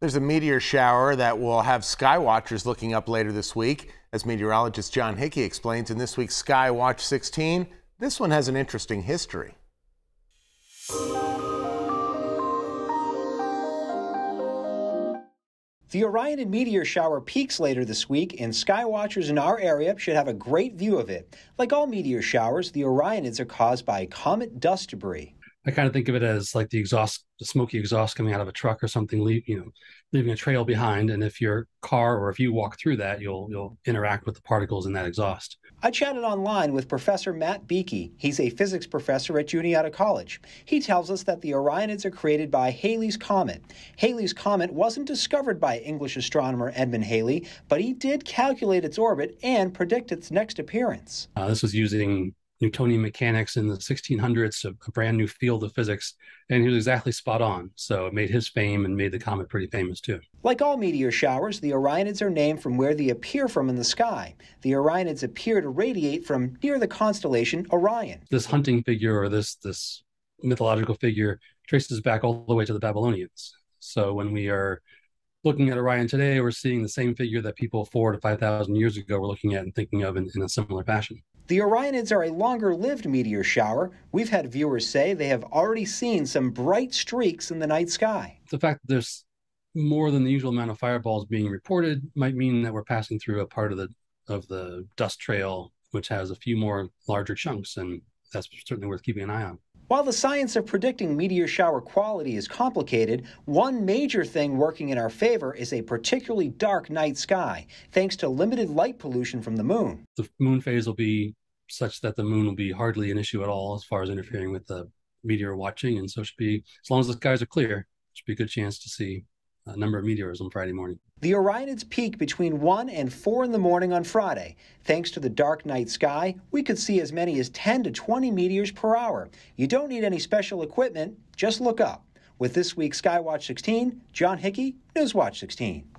There's a meteor shower that will have sky watchers looking up later this week. As meteorologist John Hickey explains in this week's Sky Watch 16, this one has an interesting history. The Orionid meteor shower peaks later this week, and sky watchers in our area should have a great view of it. Like all meteor showers, the Orionids are caused by comet dust debris. I kind of think of it as like the exhaust, the smoky exhaust coming out of a truck or something, leave, you know, leaving a trail behind. And if your car or if you walk through that, you'll you'll interact with the particles in that exhaust. I chatted online with Professor Matt Beaky. He's a physics professor at Juniata College. He tells us that the Orionids are created by Halley's Comet. Halley's Comet wasn't discovered by English astronomer Edmund Halley, but he did calculate its orbit and predict its next appearance. Uh, this was using Newtonian mechanics in the 1600s, a, a, brand new field of physics, and he was exactly spot on. So it made his fame and made the comet pretty famous too. Like all meteor showers, the Orionids are named from where they appear from in the sky. The Orionids appear to radiate from near the constellation Orion. This hunting figure or this this mythological figure traces back all the way to the Babylonians. So when we are looking at Orion today, we're seeing the same figure that people four to 5,000 years ago were looking at and thinking of in, in a similar fashion. The Orionids are a longer lived meteor shower. We've had viewers say they have already seen some bright streaks in the night sky. The fact that there's more than the usual amount of fireballs being reported might mean that we're passing through a part of the of the dust trail which has a few more larger chunks and that's certainly worth keeping an eye on. While the science of predicting meteor shower quality is complicated, one major thing working in our favor is a particularly dark night sky, thanks to limited light pollution from the moon. The moon phase will be such that the moon will be hardly an issue at all as far as interfering with the meteor watching. And so it should be, as long as the skies are clear, should be a good chance to see a number of meteors on Friday morning. The Orionids peak between 1 and 4 in the morning on Friday. Thanks to the dark night sky, we could see as many as 10 to 20 meteors per hour. You don't need any special equipment, just look up. With this week's Skywatch 16, John Hickey, Newswatch 16.